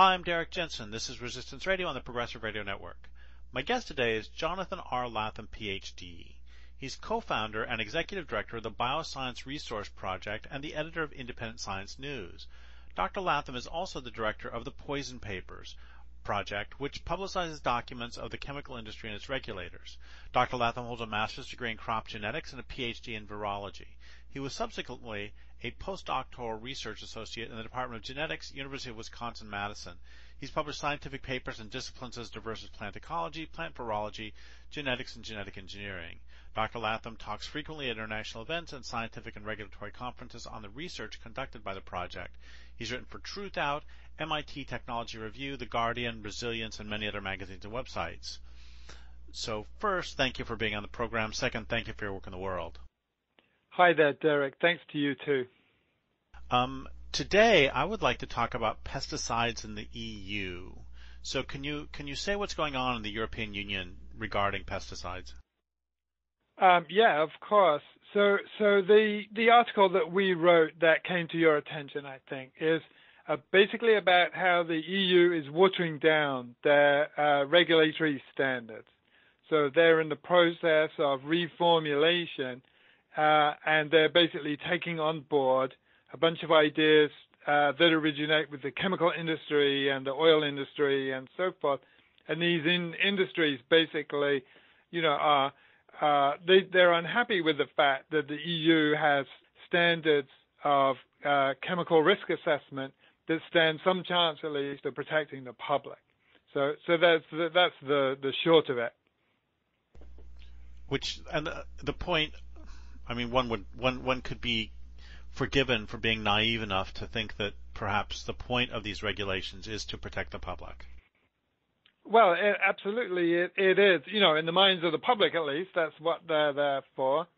Hi, I'm Derrick Jensen. This is Resistance Radio on the Progressive Radio Network. My guest today is Jonathan R. Latham, PhD. He's co-founder and executive director of the Bioscience Resource Project and the editor of Independent Science News. Dr. Latham is also the director of the Poison Papers, project, which publicizes documents of the chemical industry and its regulators. Dr. Latham holds a master's degree in crop genetics and a PhD in virology. He was subsequently a postdoctoral research associate in the Department of Genetics, University of Wisconsin-Madison. He's published scientific papers in disciplines as diverse as plant ecology, plant virology, genetics, and genetic engineering. Dr. Latham talks frequently at international events and scientific and regulatory conferences on the research conducted by the project. He's written for Truthout, MIT Technology Review, The Guardian, Resilience, and many other magazines and websites. So first, thank you for being on the program. Second, thank you for your work in the world. Hi there, Derrick. Thanks to you too. Um, today, I would like to talk about pesticides in the EU. So, can you can you say what's going on in the European Union regarding pesticides? Um, yeah, of course. So, so the the article that we wrote that came to your attention, I think, is uh, basically about how the EU is watering down their uh, regulatory standards. So they're in the process of reformulation uh, and they're basically taking on board a bunch of ideas uh, that originate with the chemical industry and the oil industry and so forth. And these in industries basically, you know, are uh, they, they're unhappy with the fact that the EU has standards of uh, chemical risk assessment that stand some chance at least of protecting the public. So, so that's the, that's the the short of it. Which and the, the point I mean, one would one one could be forgiven for being naive enough to think that perhaps the point of these regulations is to protect the public. Well, it, absolutely, it, it is. You know, in the minds of the public, at least, that's what they're there for.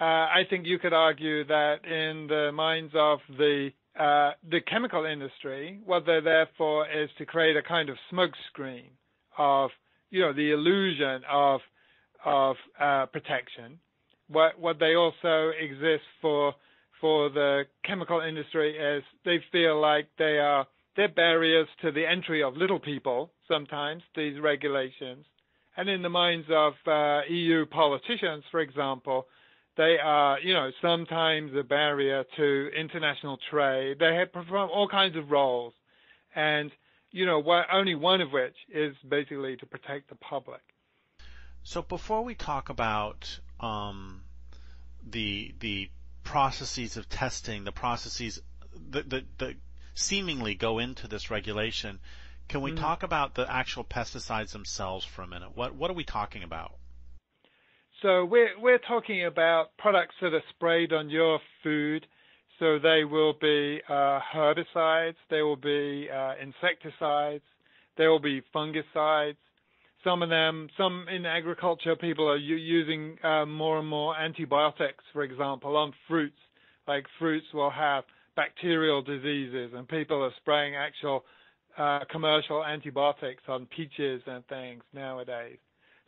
Uh, I think you could argue that in the minds of the uh, the chemical industry, what they're there for is to create a kind of smokescreen of, you know, the illusion of of uh, protection. What what they also exist for for the chemical industry is they feel like they are they're barriers to the entry of little people sometimes these regulations. And in the minds of uh, EU politicians for example they are you know sometimes a barrier to international trade they have performed all kinds of roles and you know only one of which is basically to protect the public so before we talk about um, the the processes of testing, the processes that, that, that seemingly go into this regulation, can we mm-hmm. talk about the actual pesticides themselves for a minute? What what are we talking about? So we're we're talking about products that are sprayed on your food. So they will be uh, herbicides, they will be uh, insecticides, they will be fungicides, some of them, some in agriculture, people are using uh, more and more antibiotics, for example, on fruits. Like fruits will have bacterial diseases, and people are spraying actual uh, commercial antibiotics on peaches and things nowadays.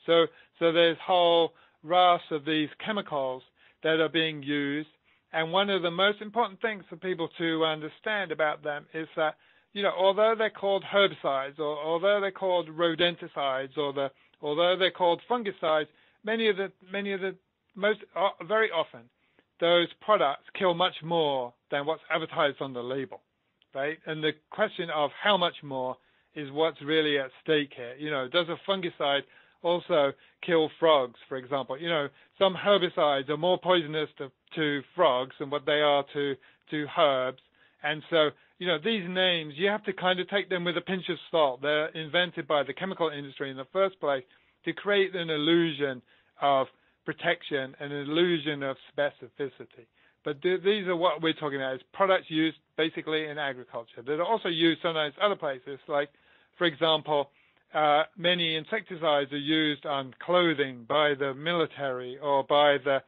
So, so there's whole raft of these chemicals that are being used. And one of the most important things for people to understand about them is that you know, although they're called herbicides or although they're called rodenticides or the although they're called fungicides, many of the many of the most uh, very often those products kill much more than what's advertised on the label, right? And the question of how much more is what's really at stake here. You know, does a fungicide also kill frogs, for example? You know, some herbicides are more poisonous to, to frogs than what they are to to herbs, and so you know, these names, you have to kind of take them with a pinch of salt. They're invented by the chemical industry in the first place to create an illusion of protection, an illusion of specificity. But th- these are what we're talking about is products used basically in agriculture that are also used sometimes other places. Like, for example, uh, many insecticides are used on clothing by the military or by the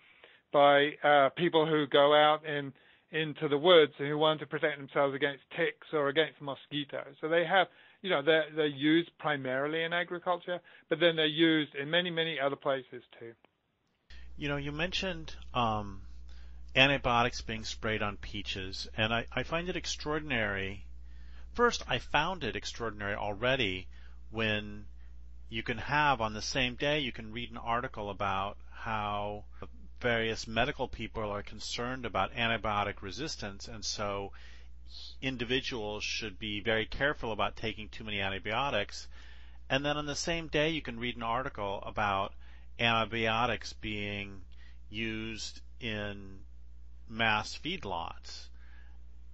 by uh, people who go out in into the woods and who want to protect themselves against ticks or against mosquitoes. So they have, you know, they're, they're used primarily in agriculture, but then they're used in many, many other places too. You know, you mentioned um, antibiotics being sprayed on peaches, and I, I find it extraordinary first, I found it extraordinary already when you can have on the same day you can read an article about how various medical people are concerned about antibiotic resistance and so individuals should be very careful about taking too many antibiotics and then on the same day you can read an article about antibiotics being used in mass feedlots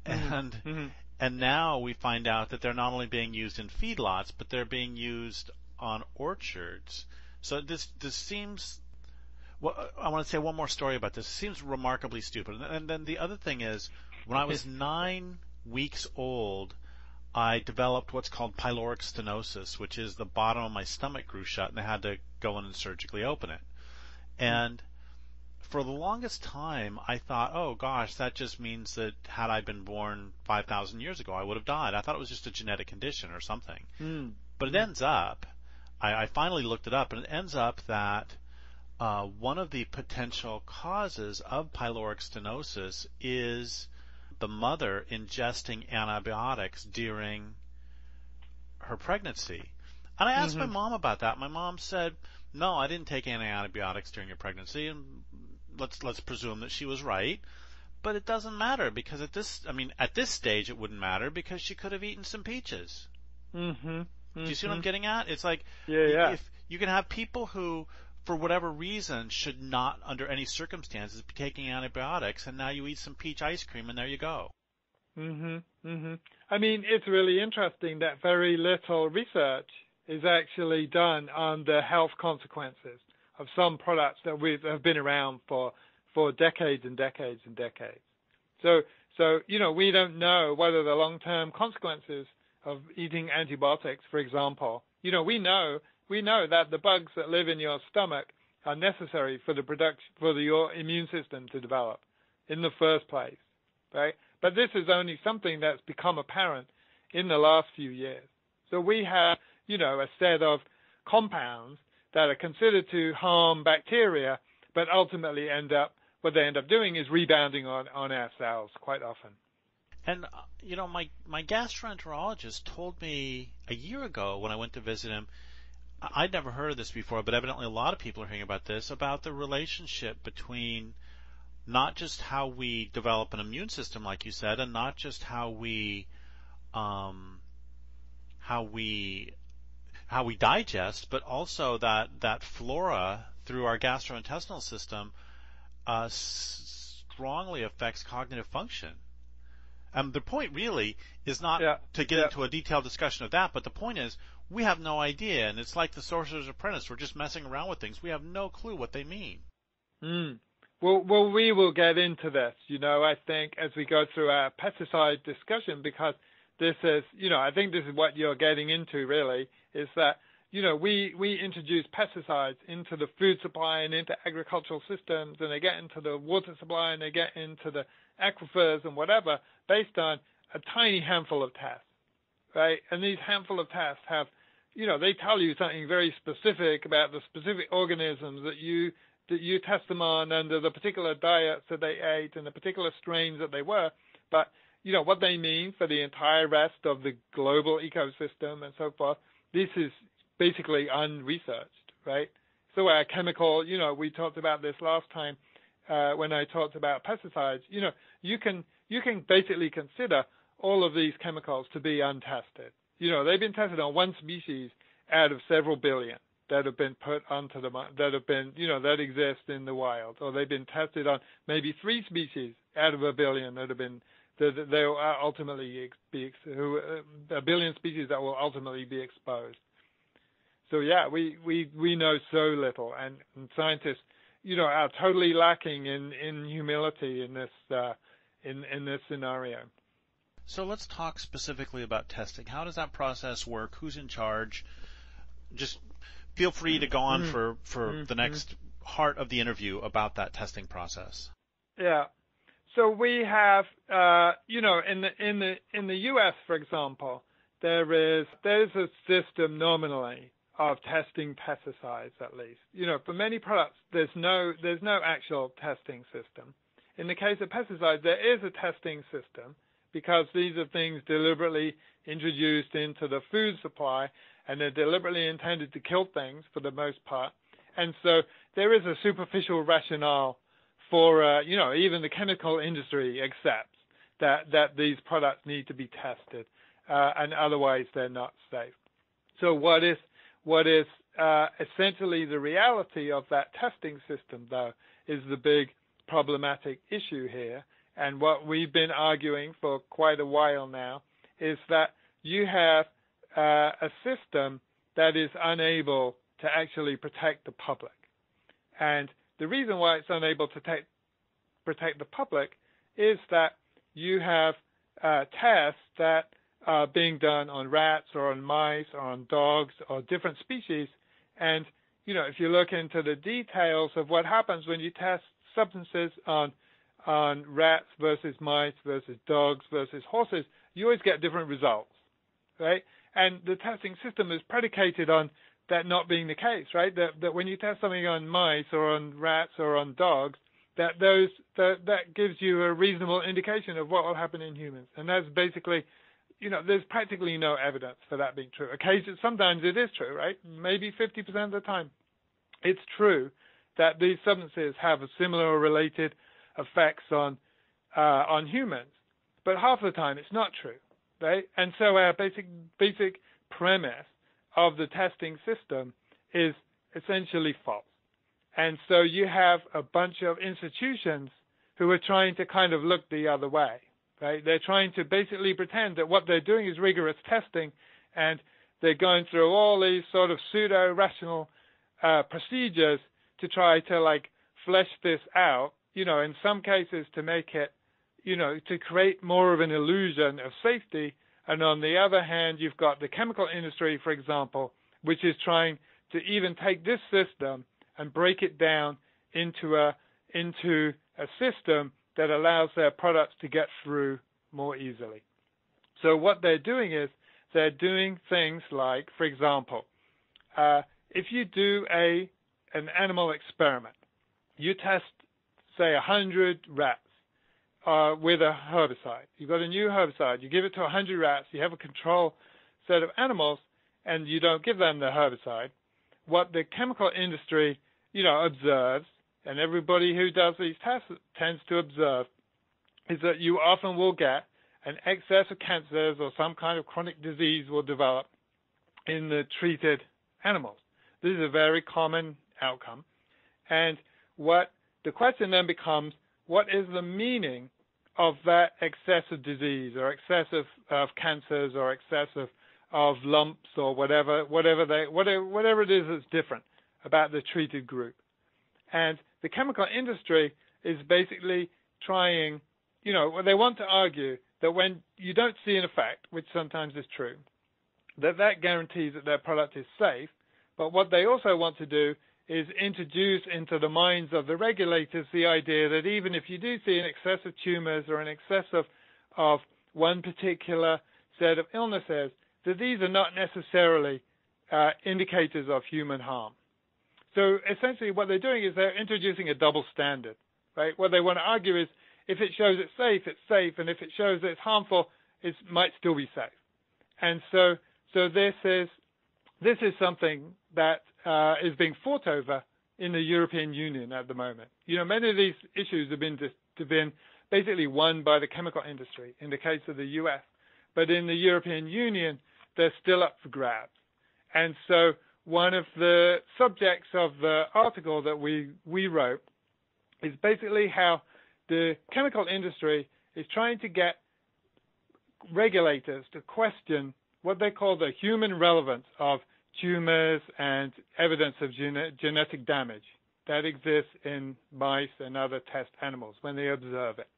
mm-hmm. and mm-hmm. And now we find out that they're not only being used in feedlots but they're being used on orchards. So this this seems. Well, I want to say one more story about this. It seems remarkably stupid. And then the other thing is, when I was nine weeks old, I developed what's called pyloric stenosis, which is the bottom of my stomach grew shut, and they had to go in and surgically open it. Hmm. And for the longest time, I thought, oh gosh, that just means that had I been born 5,000 years ago, I would have died. I thought it was just a genetic condition or something. Mm. But it ends up I, I finally looked it up, and it ends up that uh, one of the potential causes of pyloric stenosis is the mother ingesting antibiotics during her pregnancy. And I asked mm-hmm. my mom about that. My mom said, "No, I didn't take any antibiotics during your pregnancy." And let's let's presume that she was right. But it doesn't matter because at this, I mean, at this stage, it wouldn't matter because she could have eaten some peaches. Mm-hmm. Do you see what I'm mm-hmm. getting at? It's like yeah, yeah. if you can have people who for whatever reason should not under any circumstances be taking antibiotics and now you eat some peach ice cream and there you go. Mhm. Mhm. I mean, it's really interesting that very little research is actually done on the health consequences of some products that we've have been around for for decades and decades and decades. So so you know, we don't know whether the long-term consequences of eating antibiotics, for example, you know, we know we know that the bugs that live in your stomach are necessary for the production for the, your immune system to develop in the first place, right? But this is only something that's become apparent in the last few years. So we have, you know, a set of compounds that are considered to harm bacteria, but ultimately end up what they end up doing is rebounding on, on our cells quite often. And uh, you know, my my gastroenterologist told me a year ago when I went to visit him. I'd never heard of this before, but evidently a lot of people are hearing about this about the relationship between not just how we develop an immune system, like you said, and not just how we um, how we how we digest, but also that that flora through our gastrointestinal system uh, strongly affects cognitive function. Um, the point really is not yeah. to get yeah. into a detailed discussion of that, but the point is we have no idea, and it's like the Sorcerer's Apprentice. We're just messing around with things. We have no clue what they mean. Mm. Well, well, we will get into this. You know, I think as we go through our pesticide discussion, because this is, you know, I think this is what you're getting into really, is that you know, we, we introduce pesticides into the food supply and into agricultural systems, and they get into the water supply and they get into the aquifers and whatever based on a tiny handful of tests, right? And these handful of tests have, you know, they tell you something very specific about the specific organisms that you that you test them on under the particular diets that they ate and the particular strains that they were, but you know what they mean for the entire rest of the global ecosystem and so forth. This is basically unresearched, right? So our chemical, you know, we talked about this last time uh, when I talked about pesticides. You know, you can you can basically consider all of these chemicals to be untested. You know, they've been tested on one species out of several billion that have been put onto the that have been you know that exist in the wild, or they've been tested on maybe three species out of a billion that have been that they will ultimately be who uh, a billion species that will ultimately be exposed. So yeah, we we we know so little, and, and scientists, you know, are totally lacking in in humility in this uh, in in this scenario. So let's talk specifically about testing. How does that process work? Who's in charge? Just feel free to go on mm-hmm. for for mm-hmm. the next heart of the interview about that testing process. Yeah. So we have, uh, you know, in the in the in the U.S., for example, there is there is a system nominally of testing pesticides, at least. You know, for many products, there's no there's no actual testing system. In the case of pesticides, there is a testing system, because these are things deliberately introduced into the food supply and they're deliberately intended to kill things for the most part. And so there is a superficial rationale for, uh, you know, even the chemical industry accepts that, that these products need to be tested, uh, and otherwise they're not safe. So what is, what is, uh, essentially the reality of that testing system though is the big problematic issue here. And what we've been arguing for quite a while now is that you have uh, a system that is unable to actually protect the public. And the reason why it's unable to take, protect the public is that you have uh, tests that are being done on rats or on mice or on dogs or different species. And, you know, if you look into the details of what happens when you test substances on on rats versus mice versus dogs versus horses, you always get different results, right? And the testing system is predicated on that not being the case, right? That that when you test something on mice or on rats or on dogs, that those that that gives you a reasonable indication of what will happen in humans, and that's basically, you know, there's practically no evidence for that being true. Occasionally, sometimes it is true, right? Maybe 50% of the time, it's true that these substances have a similar or related effects on uh, on humans, but half of the time it's not true, right? And so our basic basic premise of the testing system is essentially false. And so you have a bunch of institutions who are trying to kind of look the other way, right? They're trying to basically pretend that what they're doing is rigorous testing and they're going through all these sort of pseudo rational uh, procedures to try to like flesh this out, you know, in some cases to make it, you know, to create more of an illusion of safety. And on the other hand, you've got the chemical industry, for example, which is trying to even take this system and break it down into a into a system that allows their products to get through more easily. So what they're doing is they're doing things like, for example, uh, if you do a an animal experiment. You test, say, 100 rats uh, with a herbicide. You've got a new herbicide. You give it to 100 rats. You have a control set of animals, and you don't give them the herbicide. What the chemical industry, you know, observes, and everybody who does these tests tends to observe, is that you often will get an excess of cancers or some kind of chronic disease will develop in the treated animals. This is a very common outcome. And what the question then becomes, what is the meaning of that excessive disease or excessive of cancers or excessive of lumps or whatever, whatever they, whatever, whatever it is that's different about the treated group. And the chemical industry is basically trying, you know, they want to argue that when you don't see an effect, which sometimes is true, that that guarantees that their product is safe. But what they also want to do is introduce into the minds of the regulators the idea that even if you do see an excess of tumors or an excess of, of one particular set of illnesses, that these are not necessarily uh, indicators of human harm. So essentially what they're doing is they're introducing a double standard, right? What they want to argue is if it shows it's safe, it's safe, and if it shows that it's harmful, it might still be safe. And so, so this is, this is something that uh, is being fought over in the European Union at the moment. You know, many of these issues have been have been basically won by the chemical industry in the case of the US, but in the European Union, they're still up for grabs. And so one of the subjects of the article that we, we wrote is basically how the chemical industry is trying to get regulators to question what they call the human relevance of tumors and evidence of gene- genetic damage that exists in mice and other test animals when they observe it.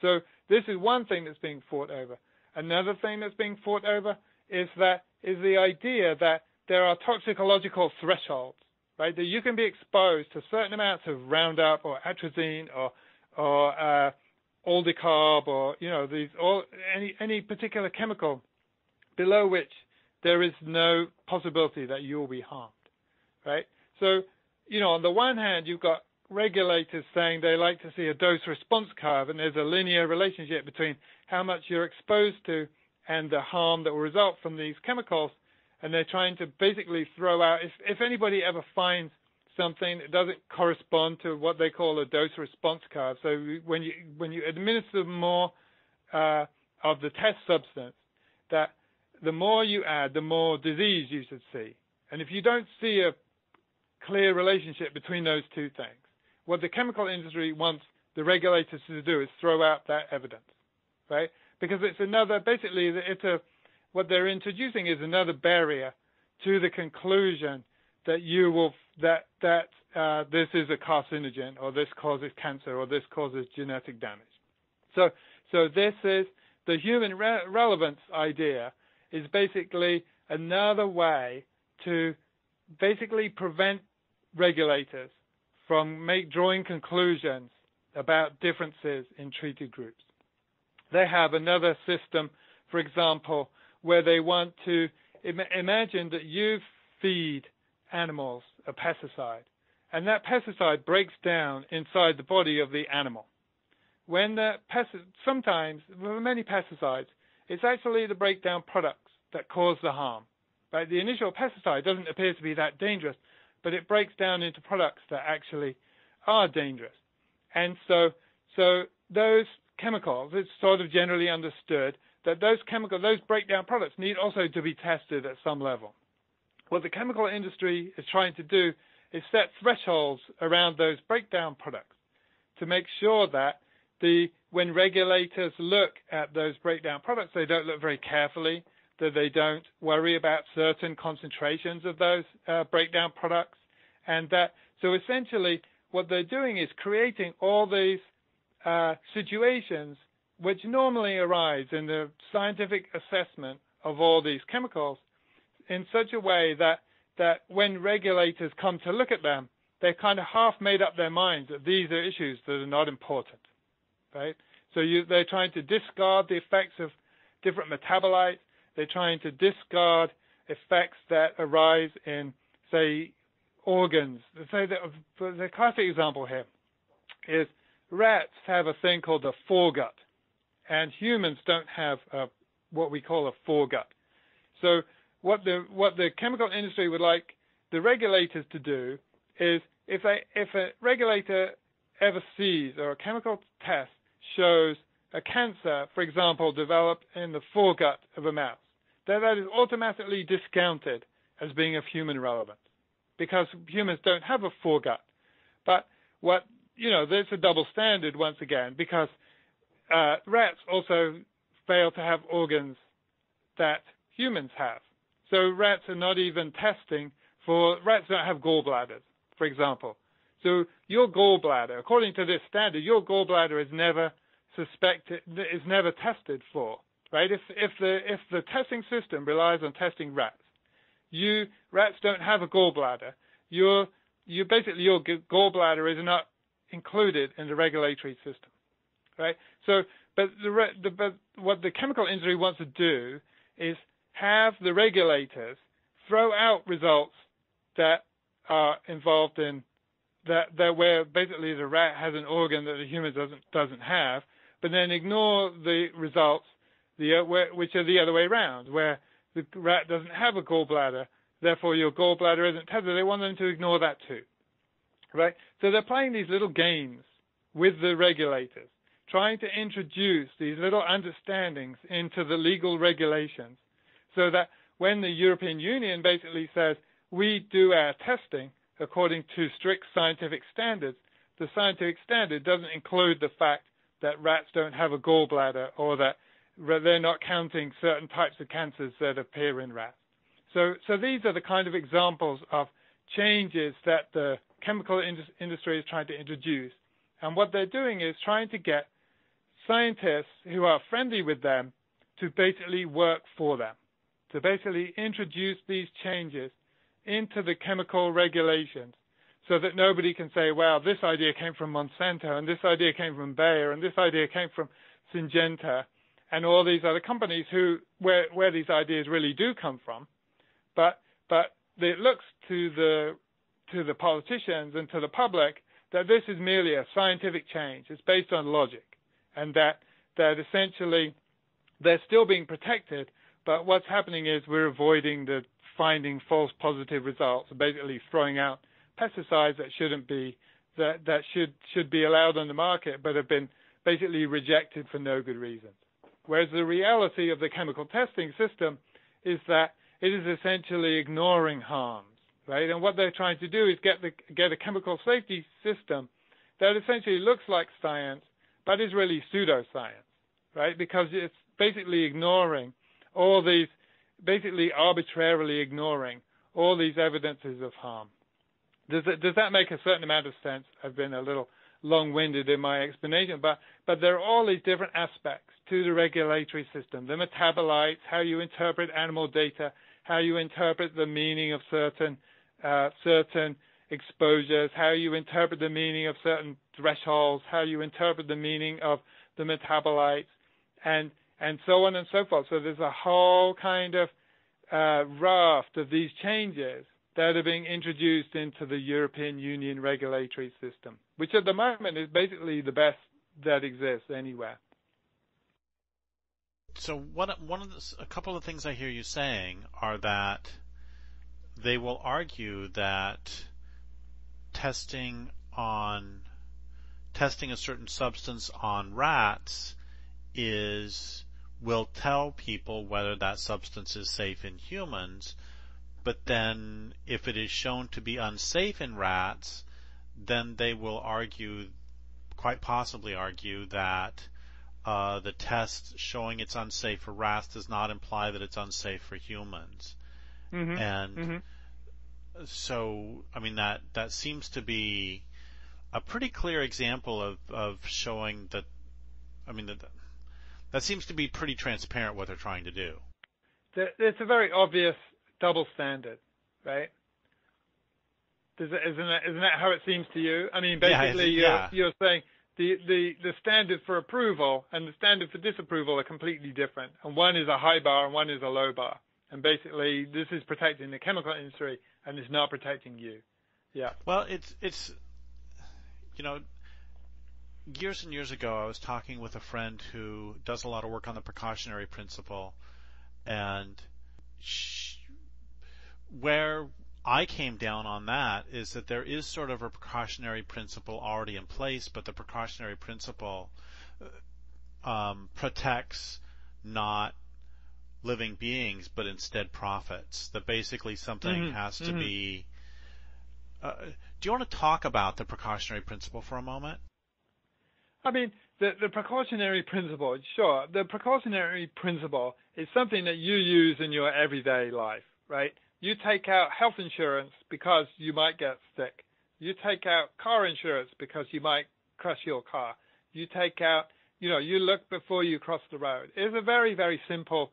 So this is one thing that's being fought over. Another thing that's being fought over is that is the idea that there are toxicological thresholds, right? That you can be exposed to certain amounts of Roundup or atrazine or or uh, aldicarb or you know these all any any particular chemical below which there is no possibility that you will be harmed, right? So, you know, on the one hand, you've got regulators saying they like to see a dose response curve, and there's a linear relationship between how much you're exposed to and the harm that will result from these chemicals. And they're trying to basically throw out, if, if anybody ever finds something that doesn't correspond to what they call a dose response curve. So when you when you administer more uh, of the test substance, that the more you add, the more disease you should see. And if you don't see a clear relationship between those two things, what the chemical industry wants the regulators to do is throw out that evidence, right? Because it's another, basically, it's a, what they're introducing is another barrier to the conclusion that you will that that uh, this is a carcinogen or this causes cancer or this causes genetic damage. So so this is the human re- relevance idea is basically another way to basically prevent regulators from make drawing conclusions about differences in treated groups. They have another system, for example, where they want to Im- imagine that you feed animals a pesticide, and that pesticide breaks down inside the body of the animal. When the pesti- sometimes, many pesticides, it's actually the breakdown products that cause the harm. Right? The initial pesticide doesn't appear to be that dangerous, but it breaks down into products that actually are dangerous. And so, so those chemicals, it's sort of generally understood that those chemical, those breakdown products need also to be tested at some level. What the chemical industry is trying to do is set thresholds around those breakdown products to make sure that the when regulators look at those breakdown products, they don't look very carefully, that they don't worry about certain concentrations of those uh, breakdown products, and that. So essentially what they're doing is creating all these uh, situations which normally arise in the scientific assessment of all these chemicals in such a way that that when regulators come to look at them, they've kind of half made up their minds that these are issues that are not important, right? So you, they're trying to discard the effects of different metabolites. They're trying to discard effects that arise in, say, organs. Say that the classic example here is rats have a thing called the foregut, and humans don't have a, what we call a foregut. So what the what the chemical industry would like the regulators to do is if they if a regulator ever sees or a chemical test shows a cancer, for example, developed in the foregut of a mouse, that is automatically discounted as being of human relevance because humans don't have a foregut. But what you know, there's a double standard once again because uh, rats also fail to have organs that humans have. So rats are not even testing for rats don't have gallbladders, for example. So your gallbladder, according to this standard, your gallbladder is never suspected, is never tested for, right? If if the if the testing system relies on testing rats, you rats don't have a gallbladder. Your you basically your gallbladder is not included in the regulatory system, right? So, but the, the but what the chemical industry wants to do is have the regulators throw out results that are involved in that, that where basically the rat has an organ that the human doesn't doesn't have, but then ignore the results the uh, where, which are the other way around, where the rat doesn't have a gallbladder, therefore your gallbladder isn't tested. They want them to ignore that too, right? So they're playing these little games with the regulators, trying to introduce these little understandings into the legal regulations so that when the European Union basically says we do our testing according to strict scientific standards, the scientific standard doesn't include the fact that rats don't have a gallbladder or that they're not counting certain types of cancers that appear in rats. So, so these are the kind of examples of changes that the chemical industry is trying to introduce. And what they're doing is trying to get scientists who are friendly with them to basically work for them to basically introduce these changes into the chemical regulations so that nobody can say, well, this idea came from Monsanto and this idea came from Bayer and this idea came from Syngenta and all these other companies who where where these ideas really do come from. But but it looks to the to the politicians and to the public that this is merely a scientific change. It's based on logic, and that that essentially they're still being protected, but what's happening is we're avoiding the finding false positive results, and basically throwing out pesticides that shouldn't be that that should should be allowed on the market, but have been basically rejected for no good reason. Whereas the reality of the chemical testing system is that it is essentially ignoring harms, right? And what they're trying to do is get the get a chemical safety system that essentially looks like science, but is really pseudoscience, right? Because it's basically ignoring all these, basically arbitrarily ignoring all these evidences of harm. Does that, does that make a certain amount of sense? I've been a little long-winded in my explanation, but but there are all these different aspects to the regulatory system: the metabolites, how you interpret animal data, how you interpret the meaning of certain uh, certain exposures, how you interpret the meaning of certain thresholds, how you interpret the meaning of the metabolites, and and so on and so forth. So there's a whole kind of uh, raft of these changes that are being introduced into the European Union regulatory system, which at the moment is basically the best that exists anywhere. So one one of the, a couple of things I hear you saying are that they will argue that testing on testing a certain substance on rats is will tell people whether that substance is safe in humans, but then if it is shown to be unsafe in rats, then they will argue, quite possibly argue, that uh, the test showing it's unsafe for rats does not imply that it's unsafe for humans. Mm-hmm. And mm-hmm. so, I mean, that, that seems to be a pretty clear example of, of showing that, I mean, that that seems to be pretty transparent what they're trying to do. It's a very obvious double standard, right? It, isn't, that, isn't that how it seems to you? I mean, basically, yeah, you're, you're saying the, the, the standard for approval and the standard for disapproval are completely different. And one is a high bar and one is a low bar. And basically, this is protecting the chemical industry and it's not protecting you. Yeah. Well, it's, it's, you know, years and years ago, I was talking with a friend who does a lot of work on the precautionary principle, and she, where I came down on that is that there is sort of a precautionary principle already in place, but the precautionary principle um, protects not living beings, but instead profits. That basically something mm-hmm. has to mm-hmm. be. Uh, do you want to talk about the precautionary principle for a moment? I mean, the, the precautionary principle, sure, the precautionary principle is something that you use in your everyday life, right? You take out health insurance because you might get sick. You take out car insurance because you might crash your car. You take out, you know, you look before you cross the road. It's a very, very simple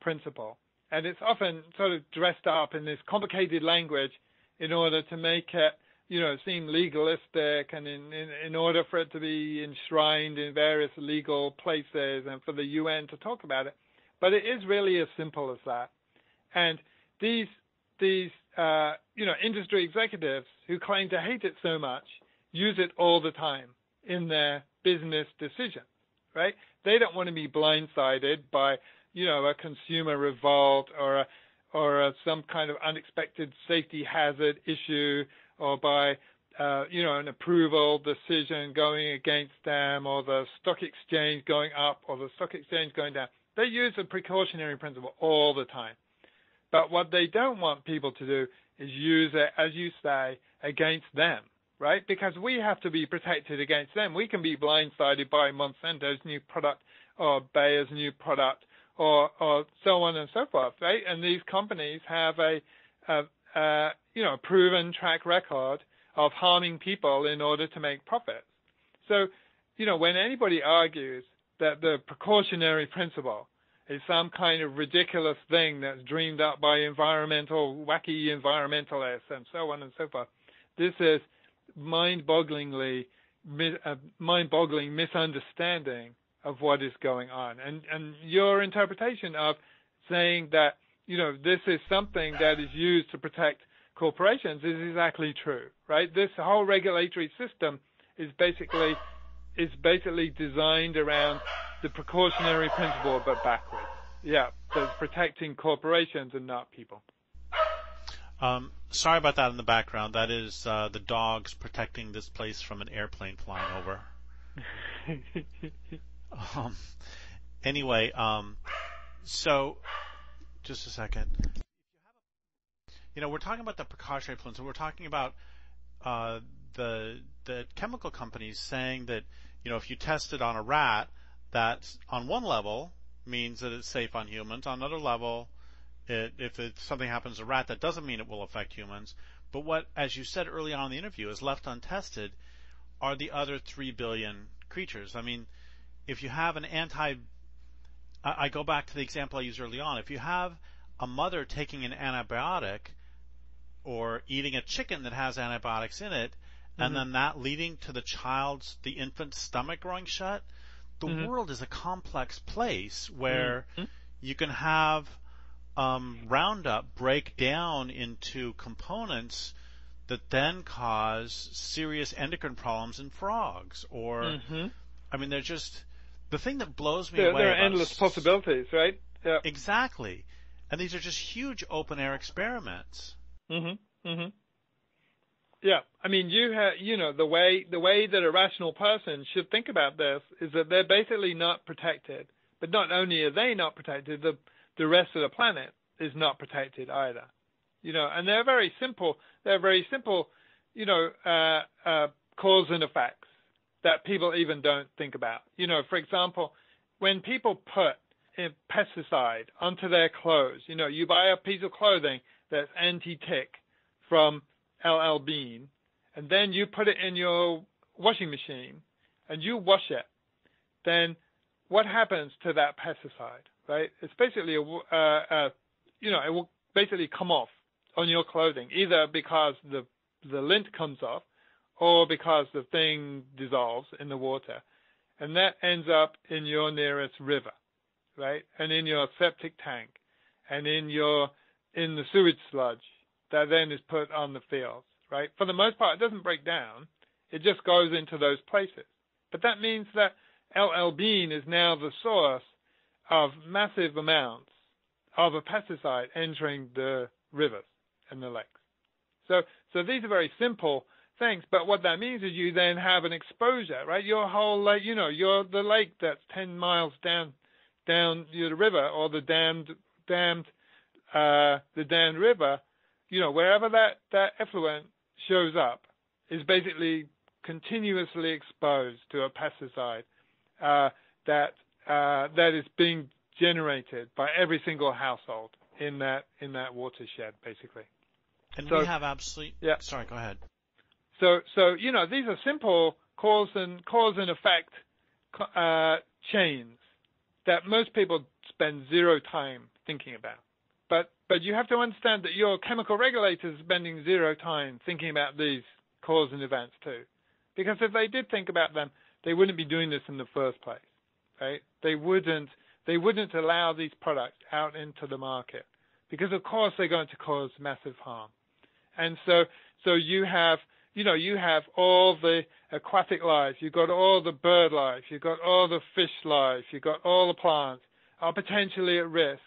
principle. And it's often sort of dressed up in this complicated language in order to make it you know, seem legalistic and in, in, in order for it to be enshrined in various legal places and for the UN to talk about it. But it is really as simple as that. And these, these, uh, you know, industry executives who claim to hate it so much use it all the time in their business decisions, right? They don't want to be blindsided by, you know, a consumer revolt or a, or a, some kind of unexpected safety hazard issue or by uh, you know an approval decision going against them, or the stock exchange going up, or the stock exchange going down. They use the precautionary principle all the time. But what they don't want people to do is use it, as you say, against them, right? Because we have to be protected against them. We can be blindsided by Monsanto's new product or Bayer's new product or, or so on and so forth, right? And these companies have a, a, uh, you know, proven track record of harming people in order to make profits. So, you know, when anybody argues that the precautionary principle is some kind of ridiculous thing that's dreamed up by environmental, wacky environmentalists and so on and so forth, this is mind-bogglingly, uh, mind-boggling misunderstanding of what is going on. And, and your interpretation of saying that you know, this is something that is used to protect corporations is exactly true, right? This whole regulatory system is basically is basically designed around the precautionary principle, but backwards. Yeah, so it's protecting corporations and not people. Um, sorry about that in the background. That is uh, the dogs protecting this place from an airplane flying over. um, anyway, um, so just a second. You know, we're talking about the precautionary influence, and we're talking about uh, the the chemical companies saying that you know if you test it on a rat, that on one level means that it's safe on humans. On another level, it, if it, something happens to a rat, that doesn't mean it will affect humans. But what, as you said early on in the interview, is left untested are the other three billion creatures. I mean, if you have an anti, I, I go back to the example I used early on. If you have a mother taking an antibiotic or eating a chicken that has antibiotics in it, mm-hmm. and then that leading to the child's, the infant's stomach growing shut, the mm-hmm. world is a complex place where mm-hmm. you can have um, Roundup break down into components that then cause serious endocrine problems in frogs. Or, mm-hmm. I mean, they're just the thing that blows me there, away. There are endless possibilities, right? Yeah. Exactly, and these are just huge open air experiments. Mhm. Mhm. Yeah, I mean, you have, you know, the way the way that a rational person should think about this is that they're basically not protected. But not only are they not protected, the the rest of the planet is not protected either. You know, and they're very simple. They're very simple, you know, uh, uh, cause and effects that people even don't think about. You know, for example, when people put a pesticide onto their clothes, you know, you buy a piece of clothing that's anti-tick from LL Bean, and then you put it in your washing machine and you wash it, then what happens to that pesticide, right? It's basically a, uh, uh, you know, it will basically come off on your clothing, either because the the lint comes off, or because the thing dissolves in the water, and that ends up in your nearest river, right? And in your septic tank, and in your in the sewage sludge that then is put on the fields, right? For the most part, it doesn't break down. It just goes into those places. But that means that LL Bean is now the source of massive amounts of a pesticide entering the rivers and the lakes. So, so these are very simple things, but what that means is you then have an exposure, right? Your whole lake, you know, your the lake that's 10 miles down down the river or the dammed dammed uh, the Dan river you know, wherever that, that effluent shows up is basically continuously exposed to a pesticide uh, that uh, that is being generated by every single household in that in that watershed, basically. And so, we have absolutely. Yeah. Sorry, go ahead. So so you know these are simple cause and cause and effect uh, chains that most people spend zero time thinking about. But but you have to understand that your chemical regulators are spending zero time thinking about these cause and events too. Because if they did think about them, they wouldn't be doing this in the first place, right? They wouldn't they wouldn't allow these products out into the market because of course they're going to cause massive harm. And so so you have you know you have all the aquatic life, you've got all the bird life, you've got all the fish life, you've got all the plants are potentially at risk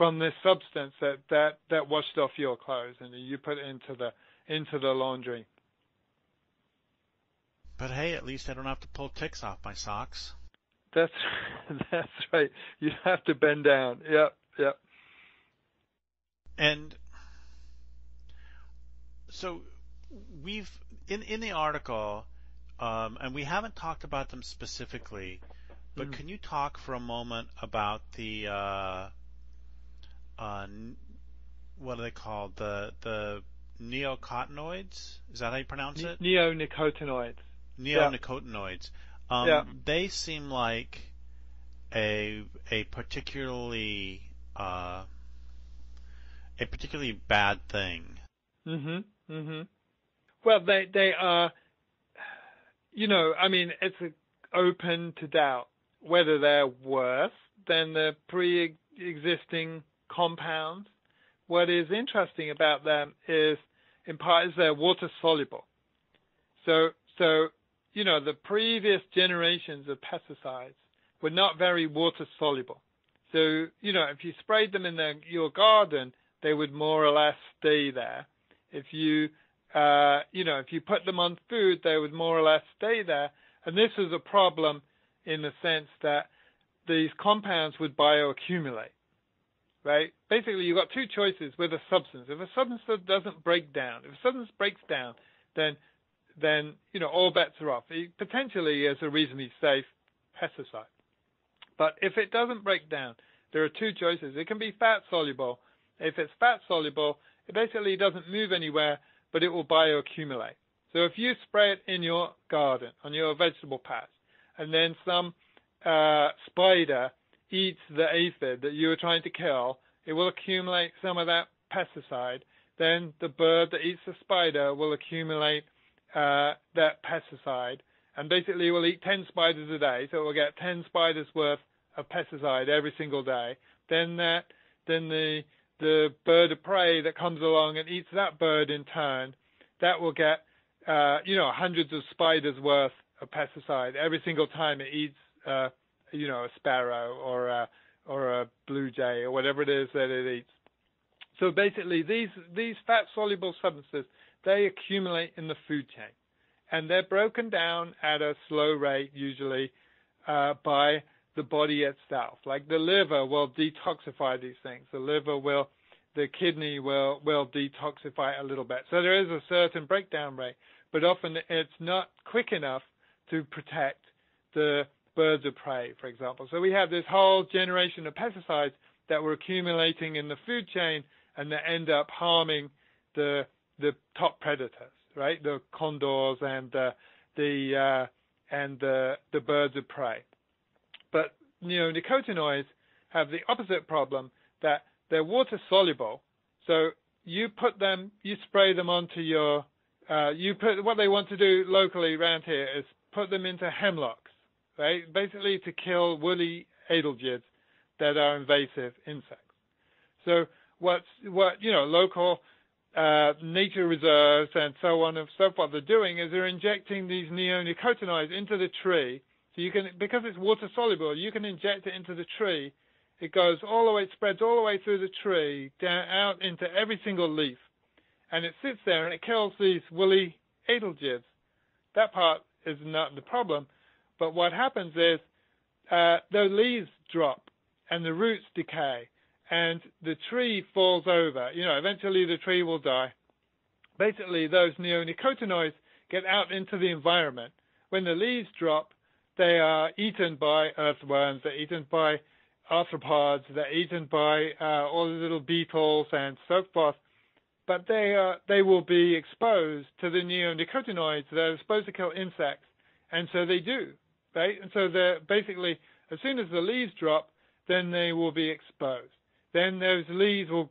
from this substance that, that, that washed off your clothes and you put it into the into the laundry. But hey, at least I don't have to pull ticks off my socks. That's that's right. You have to bend down. Yep, yep. And so we've in in the article, um, and we haven't talked about them specifically, but mm-hmm. can you talk for a moment about the uh, uh, what are they called? The the neocotinoids. Is that how you pronounce it? Neonicotinoids. Neonicotinoids. Yeah. Um, yeah. They seem like a a particularly uh, a particularly bad thing. Mhm. Mhm. Well, they they are. You know, I mean, it's open to doubt whether they're worse than the pre-existing compounds. What is interesting about them is in part is they're water soluble. So, so, you know, the previous generations of pesticides were not very water soluble. So, you know, if you sprayed them in the, your garden, they would more or less stay there. If you, uh, you know, if you put them on food, they would more or less stay there. And this is a problem in the sense that these compounds would bioaccumulate, right? Basically, you've got two choices with a substance. If a substance doesn't break down, if a substance breaks down, then then you know all bets are off. It potentially is a reasonably safe pesticide. But if it doesn't break down, there are two choices. It can be fat soluble. If it's fat soluble, it basically doesn't move anywhere, but it will bioaccumulate. So if you spray it in your garden, on your vegetable patch, and then some uh, spider eats the aphid that you were trying to kill, it will accumulate some of that pesticide. Then the bird that eats the spider will accumulate uh, that pesticide, and basically will eat 10 spiders a day, so it will get 10 spiders worth of pesticide every single day. Then that, then the the bird of prey that comes along and eats that bird in turn, that will get uh, you know hundreds of spiders worth of pesticide every single time it eats uh, you know a sparrow or a or a blue jay or whatever it is that it eats. So basically, these these fat soluble substances they accumulate in the food chain, and they're broken down at a slow rate usually uh, by the body itself. Like the liver will detoxify these things. The liver will, the kidney will will detoxify a little bit. So there is a certain breakdown rate, but often it's not quick enough to protect the birds of prey, for example. So we have this whole generation of pesticides that were accumulating in the food chain and that end up harming the the top predators, right? The condors and uh, the uh, and the the birds of prey. But neonicotinoids have the opposite problem that they're water soluble. So you put them, you spray them onto your, uh, you put what they want to do locally around here is put them into hemlocks, Basically to kill woolly adelgids that are invasive insects. So what's what you know local uh, nature reserves and so on and so forth are doing is they're injecting these neonicotinoids into the tree. So you can, because it's water soluble, you can inject it into the tree. It goes all the way, it spreads all the way through the tree, down out into every single leaf, and it sits there and it kills these woolly adelgids. That part is not the problem, but what happens is uh, the leaves drop and the roots decay and the tree falls over. You know, eventually the tree will die. Basically, those neonicotinoids get out into the environment. When the leaves drop, they are eaten by earthworms, they're eaten by arthropods, they're eaten by uh, all the little beetles and so forth. But they are, they will be exposed to the neonicotinoids that are supposed to kill insects, and so they do, right? And so they're basically, as soon as the leaves drop, then they will be exposed then those leaves will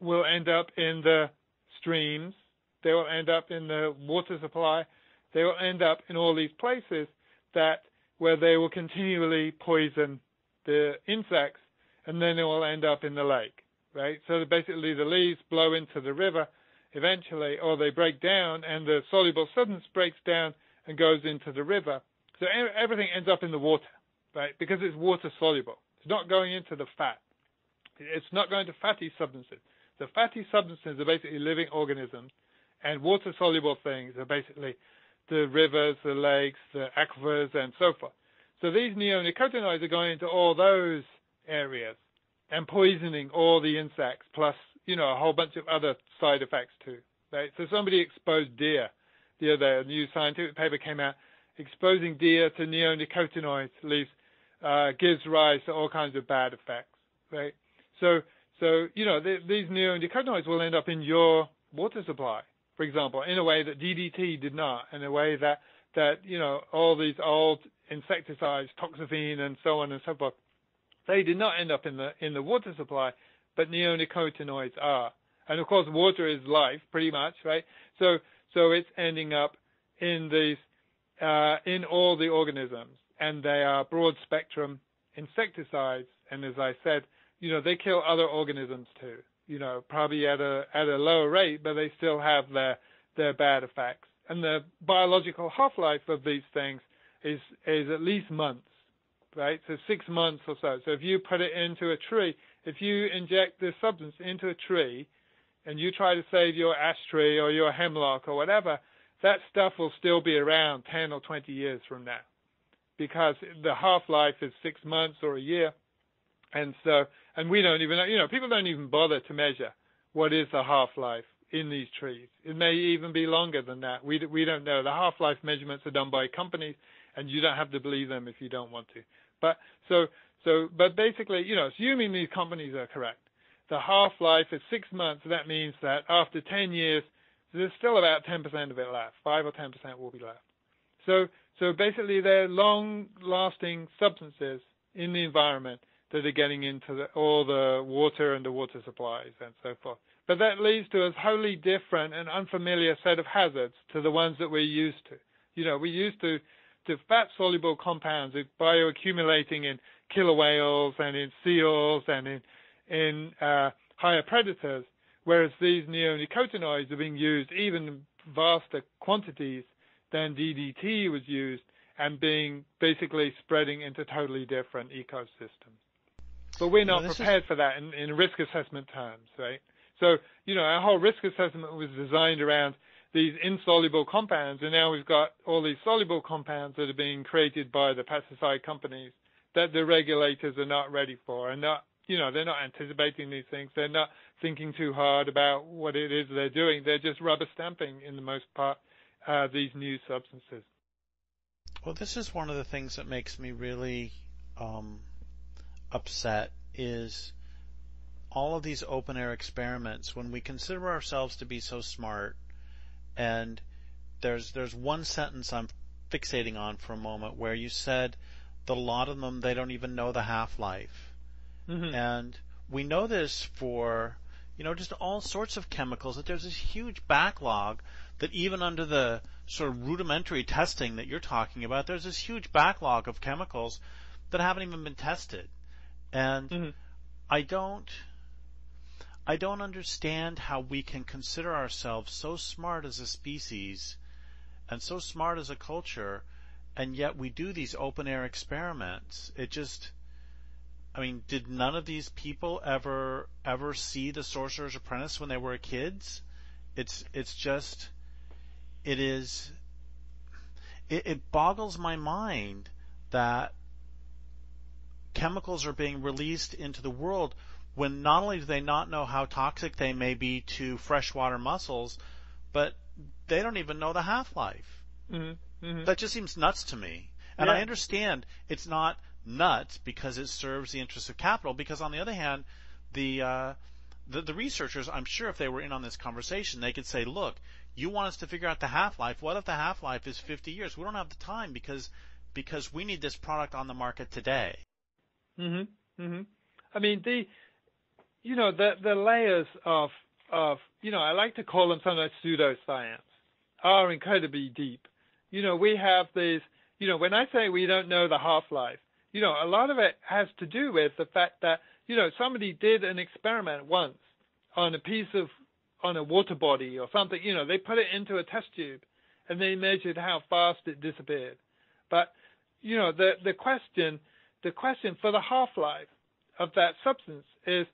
will end up in the streams. They will end up in the water supply. They will end up in all these places that where they will continually poison the insects, and then it will end up in the lake, right? So basically, the leaves blow into the river eventually, or they break down, and the soluble substance breaks down and goes into the river. So everything ends up in the water, right? Because it's water soluble. It's not going into the fat. It's not going to fatty substances. The fatty substances are basically living organisms, and water soluble things are basically the rivers, the lakes, the aquifers, and so forth. So these neonicotinoids are going into all those areas and poisoning all the insects, plus you know a whole bunch of other side effects too. Right? So somebody exposed deer. The other new scientific paper came out exposing deer to neonicotinoids leaves uh, gives rise to all kinds of bad effects. Right? So, so you know, the, these neonicotinoids will end up in your water supply, for example, in a way that DDT did not, in a way that that you know all these old insecticides, toxaphene, and so on and so forth, they did not end up in the in the water supply, but neonicotinoids are. And of course, water is life, pretty much, right? So, so it's ending up in these uh, in all the organisms, and they are broad spectrum insecticides. And as I said, you know, they kill other organisms too. you know, probably at a at a lower rate, but they still have their their bad effects. And the biological half-life of these things is is at least months, right? So six months or so. So if you put it into a tree, if you inject this substance into a tree, and you try to save your ash tree or your hemlock or whatever, that stuff will still be around 10 or 20 years from now because the half-life is six months or a year. And so, and we don't even you know, people don't even bother to measure what is the half-life in these trees. It may even be longer than that. We, we don't know. The half-life measurements are done by companies and you don't have to believe them if you don't want to. But so, so, but basically, you know, assuming these companies are correct, the half-life is six months. That means that after 10 years, there's still about 10% of it left. 5 or 10% will be left. So, so basically, they're long-lasting substances in the environment that are getting into the, all the water and the water supplies and so forth. But that leads to a wholly different and unfamiliar set of hazards to the ones that we're used to. You know, we're used to, to fat-soluble compounds bioaccumulating in killer whales and in seals and in, in uh, higher predators whereas these neonicotinoids are being used even vaster quantities than DDT was used and being basically spreading into totally different ecosystems. But we're not prepared is... for that in, in risk assessment terms, right? So, you know, our whole risk assessment was designed around these insoluble compounds, and now we've got all these soluble compounds that are being created by the pesticide companies that the regulators are not ready for and not you know, they're not anticipating these things. They're not thinking too hard about what it is they're doing. They're just rubber stamping, in the most part, uh, these new substances. Well, this is one of the things that makes me really um, upset is all of these open air experiments when we consider ourselves to be so smart and there's there's one sentence I'm fixating on for a moment where you said a lot of them they don't even know the half life Mm-hmm. And we know this for, you know, just all sorts of chemicals that there's this huge backlog that even under the sort of rudimentary testing that you're talking about, there's this huge backlog of chemicals that haven't even been tested. And mm-hmm. I don't I don't understand how we can consider ourselves so smart as a species and so smart as a culture and yet we do these open air experiments. It just I mean, did none of these people ever ever see the Sorcerer's Apprentice when they were kids? It's it's just it is it, it boggles my mind that chemicals are being released into the world when not only do they not know how toxic they may be to freshwater mussels, but they don't even know the half life. Mm-hmm. Mm-hmm. That just seems nuts to me. And yeah. I understand it's not nuts because it serves the interests of capital. Because on the other hand, the, uh, the the researchers, I'm sure, if they were in on this conversation, they could say, "Look, you want us to figure out the half life. What if the half life is 50 years? We don't have the time because because we need this product on the market today." Mhm. Mhm. I mean the you know the the layers of of you know I like to call them sometimes pseudoscience are incredibly deep. You know we have these you know when I say we don't know the half life, you know, a lot of it has to do with the fact that, you know, somebody did an experiment once on a piece of, on a water body or something, you know, they put it into a test tube and they measured how fast it disappeared. But, you know, the, the question, the question for the half-life of that substance is,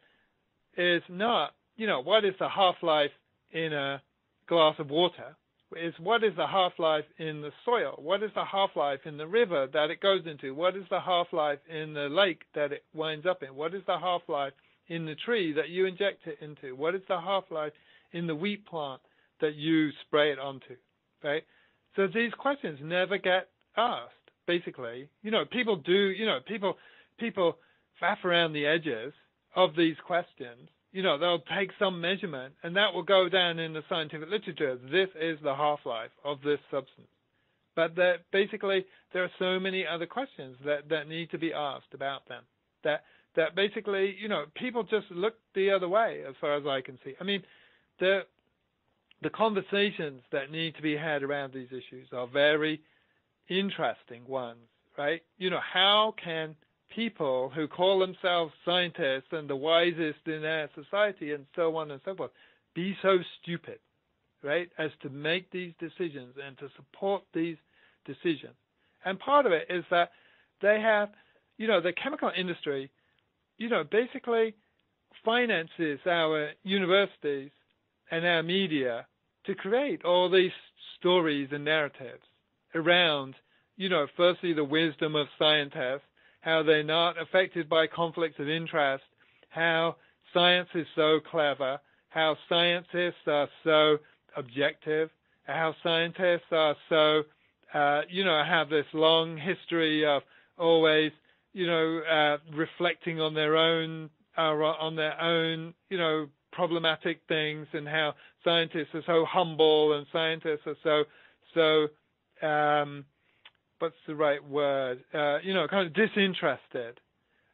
is not, you know, what is the half-life in a glass of water? Is what is the half-life in the soil? What is the half-life in the river that it goes into? What is the half-life in the lake that it winds up in? What is the half-life in the tree that you inject it into? What is the half-life in the wheat plant that you spray it onto? Right? So these questions never get asked, basically. You know, people do, you know, people people faff around the edges of these questions you know, they'll take some measurement and that will go down in the scientific literature. This is the half-life of this substance. But that basically there are so many other questions that, that need to be asked about them that that basically, you know, people just look the other way as far as I can see. I mean, the the conversations that need to be had around these issues are very interesting ones, right? You know, how can people who call themselves scientists and the wisest in their society and so on and so forth be so stupid, right, as to make these decisions and to support these decisions. And part of it is that they have, you know, the chemical industry, you know, basically finances our universities and our media to create all these stories and narratives around, you know, firstly the wisdom of scientists, how they're not affected by conflicts of interest, how science is so clever, how scientists are so objective, how scientists are so, uh, you know, have this long history of always, you know, uh, reflecting on their own, uh, on their own, you know, problematic things, and how scientists are so humble and scientists are so, so, um, what's the right word? Uh, you know, kind of disinterested,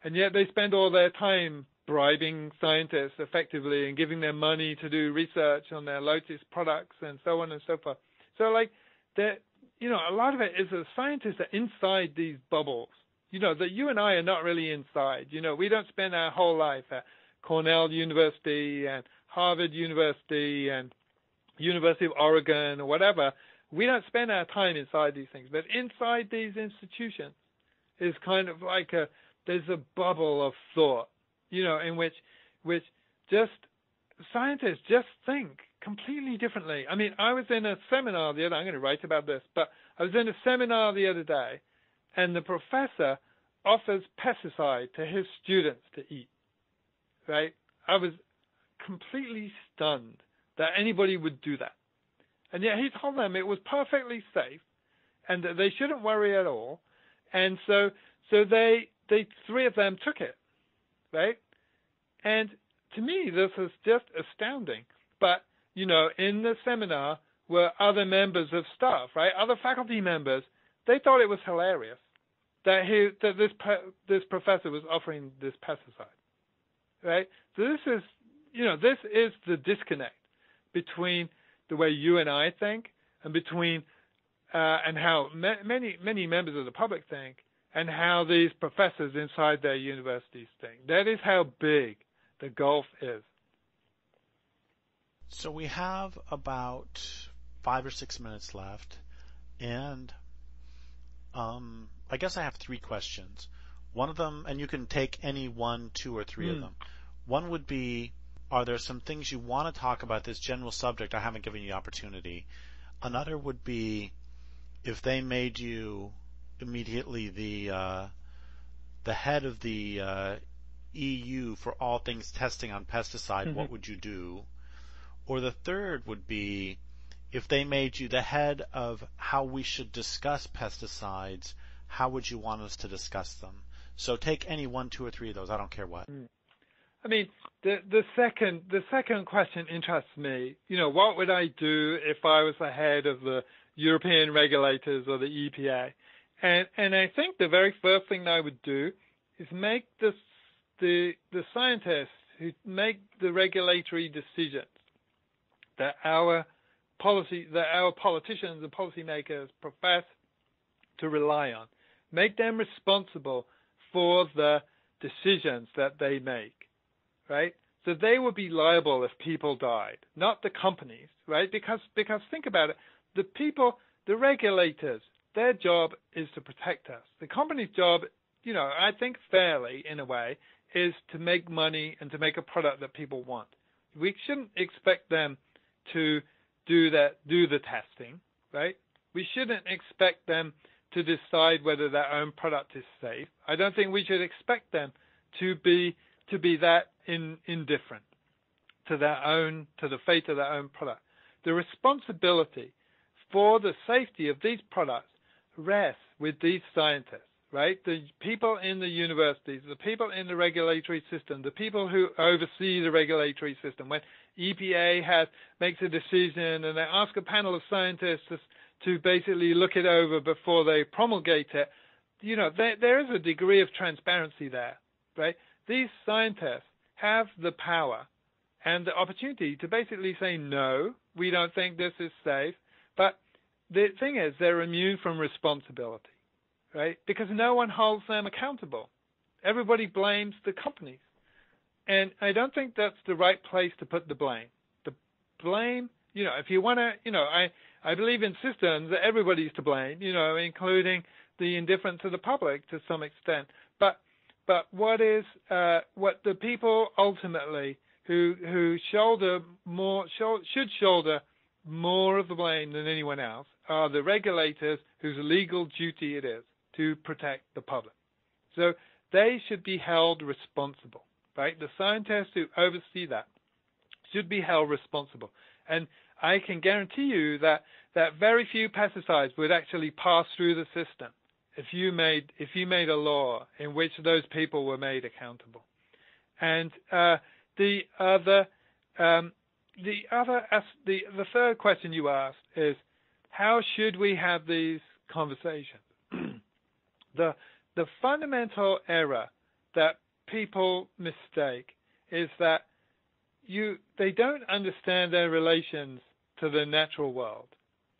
and yet they spend all their time bribing scientists effectively and giving them money to do research on their Lotus products and so on and so forth. So like that, you know, a lot of it is the scientists are inside these bubbles. You know, that you and I are not really inside. You know, we don't spend our whole life at Cornell University and Harvard University and University of Oregon or whatever. We don't spend our time inside these things. But inside these institutions is kind of like a, there's a bubble of thought you know, in which which just scientists just think completely differently. I mean, I was in a seminar the other. I'm going to write about this, but I was in a seminar the other day, and the professor offers pesticide to his students to eat. Right? I was completely stunned that anybody would do that, and yet he told them it was perfectly safe, and that they shouldn't worry at all. And so, so they, they three of them took it, right? And to me, this is just astounding. But, you know, in the seminar were other members of staff, right? Other faculty members. They thought it was hilarious that he, that this, this professor was offering this pesticide, right? So this is, you know, this is the disconnect between the way you and I think and between, uh, and how many, many members of the public think and how these professors inside their universities think. That is how big the gulf is. So we have about five or six minutes left, and um, I guess I have three questions. One of them, and you can take any one, two, or three mm. of hmm. them. One would be, are there some things you want to talk about this general subject? I haven't given you the opportunity. Another would be, if they made you immediately the uh, the head of the uh, EU for all things testing on pesticide, mm-hmm. what would you do? Or the third would be if they made you the head of how we should discuss pesticides, how would you want us to discuss them? So take any one, two, or three of those. I don't care what. Mm. I mean, the the second the second question interests me. You know, what would I do if I was the head of the European regulators or the EPA? And and I think the very first thing I would do is make the the the scientists who make the regulatory decisions that our policy that our politicians and policymakers profess to rely on, make them responsible for the decisions that they make, right? So they would be liable if people died, not the companies, right? Because because think about it, the people, the regulators, their job is to protect us. The company's job, you know, I think fairly in a way, is to make money and to make a product that people want. We shouldn't expect them to do that, do the testing, right? We shouldn't expect them to decide whether their own product is safe. I don't think we should expect them to be to be that in, indifferent to their own to the fate of their own product. The responsibility for the safety of these products rests with these scientists right? The people in the universities, the people in the regulatory system, the people who oversee the regulatory system. When EPA has makes a decision and they ask a panel of scientists to, basically look it over before they promulgate it, you know, there, there is a degree of transparency there, right? These scientists have the power and the opportunity to basically say, no, we don't think this is safe. But the thing is, they're immune from responsibility right? Because no one holds them accountable. Everybody blames the companies. And I don't think that's the right place to put the blame. The blame, you know, if you want to, you know, I, I believe in systems that everybody's to blame, you know, including the indifference of the public to some extent. But, what is, uh, what the people ultimately who, who shoulder more, should shoulder more of the blame than anyone else are the regulators whose legal duty it is to protect the public. So they should be held responsible, right? The scientists who oversee that should be held responsible. And I can guarantee you that, that very few pesticides would actually pass through the system if you made if you made a law in which those people were made accountable. And uh, the other um, the other the the third question you asked is how should we have these conversations? the the fundamental error that people mistake is that you they don't understand their relations to the natural world,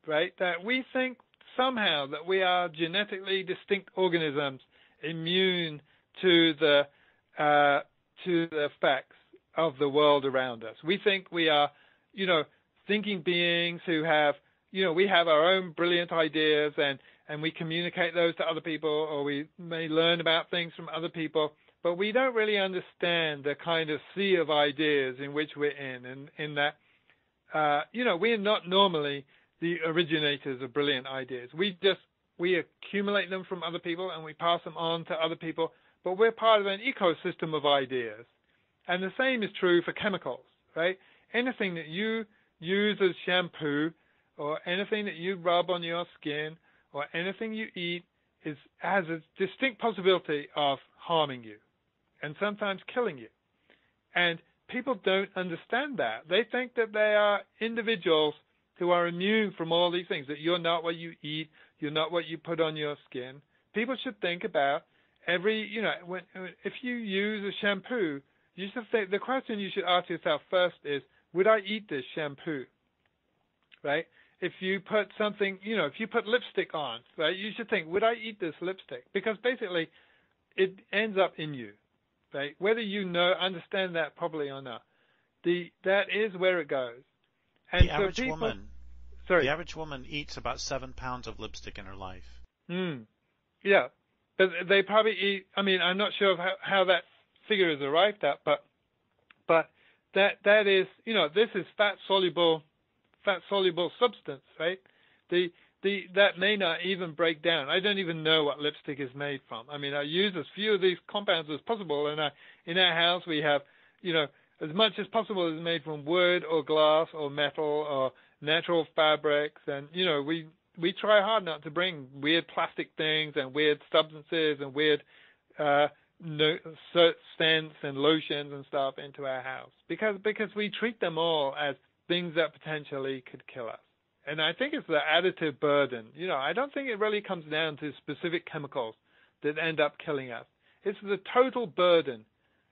right? That we think somehow that we are genetically distinct organisms immune to the uh, to the effects of the world around us. We think we are, you know, thinking beings who have you know, we have our own brilliant ideas and, and we communicate those to other people or we may learn about things from other people, but we don't really understand the kind of sea of ideas in which we're in, and in that, uh, you know, we are not normally the originators of brilliant ideas. We just, we accumulate them from other people and we pass them on to other people, but we're part of an ecosystem of ideas. And the same is true for chemicals, right? Anything that you use as shampoo or anything that you rub on your skin or anything you eat is has a distinct possibility of harming you and sometimes killing you. And people don't understand that. They think that they are individuals who are immune from all these things, that you're not what you eat, you're not what you put on your skin. People should think about every, you know, when, if you use a shampoo, you should think, the question you should ask yourself first is, would I eat this shampoo? Right? if you put something, you know, if you put lipstick on, right, you should think, would I eat this lipstick? Because basically, it ends up in you, right? Whether you know, understand that properly or not, the that is where it goes. And the so average people, woman, sorry, the average woman eats about seven pounds of lipstick in her life. Hmm. Yeah, but they probably eat. I mean, I'm not sure of how, how that figure is arrived at, but but that that is, you know, this is fat soluble fat soluble substance, right? The the that may not even break down. I don't even know what lipstick is made from. I mean, I use as few of these compounds as possible, and I, in our house we have, you know, as much as possible is made from wood or glass or metal or natural fabrics, and you know, we we try hard not to bring weird plastic things and weird substances and weird uh, no, scents and lotions and stuff into our house because because we treat them all as things that potentially could kill us. And I think it's the additive burden. You know, I don't think it really comes down to specific chemicals that end up killing us. It's the total burden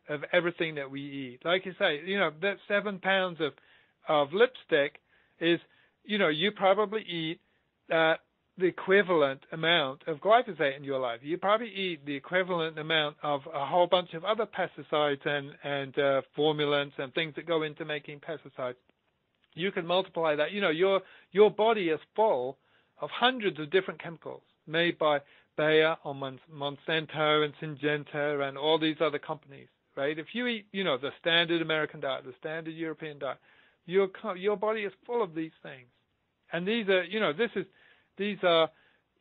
of everything that we eat. Like you say, you know, that seven pounds of of lipstick is, you know, you probably eat uh, the equivalent amount of glyphosate in your life. You probably eat the equivalent amount of a whole bunch of other pesticides and and uh, formulants and things that go into making pesticides you can multiply that. You know, your your body is full of hundreds of different chemicals made by Bayer or Monsanto and Syngenta and all these other companies, right? If you eat, you know, the standard American diet, the standard European diet, your your body is full of these things, and these are, you know, this is these are,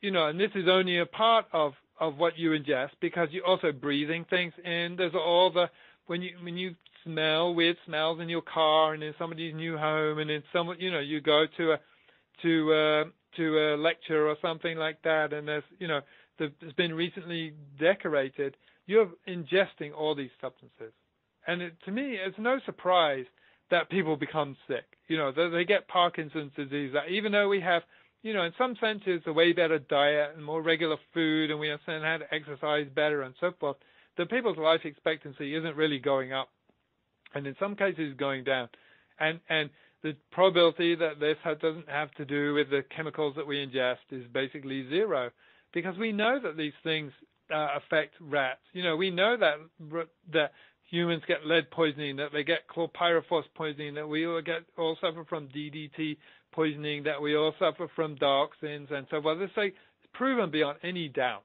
you know, and this is only a part of of what you ingest because you're also breathing things in. There's all the when you when you smell weird smells in your car and in somebody's new home and in some you know you go to a to uh to a lecture or something like that and there's you know that's been recently decorated you're ingesting all these substances and it, to me it's no surprise that people become sick you know they, they get parkinson's disease even though we have you know in some senses a way better diet and more regular food and we understand how to exercise better and so forth the people's life expectancy isn't really going up and in some cases going down. And and the probability that this doesn't have to do with the chemicals that we ingest is basically zero, because we know that these things uh, affect rats. You know, we know that that humans get lead poisoning, that they get chlorpyrifos poisoning, that we all get all suffer from DDT poisoning, that we all suffer from dioxins and so forth. It's like proven beyond any doubt,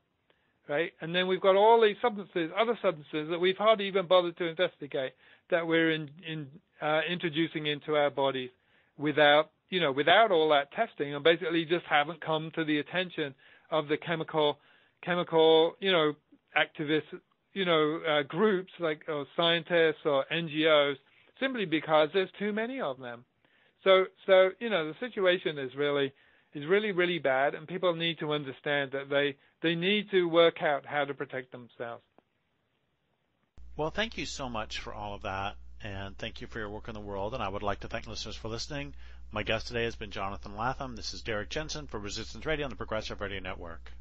right? And then we've got all these substances, other substances that we've hardly even bothered to investigate that we're in, in uh, introducing into our bodies without, you know, without all that testing, and basically just haven't come to the attention of the chemical, chemical, you know, activists you know, uh, groups like or scientists or NGOs simply because there's too many of them. So, so you know, the situation is really is really really bad, and people need to understand that they they need to work out how to protect themselves. Well, thank you so much for all of that, and thank you for your work in the world. And I would like to thank listeners for listening. My guest today has been Jonathan Latham. This is Derrick Jensen for Resistance Radio on the Progressive Radio Network.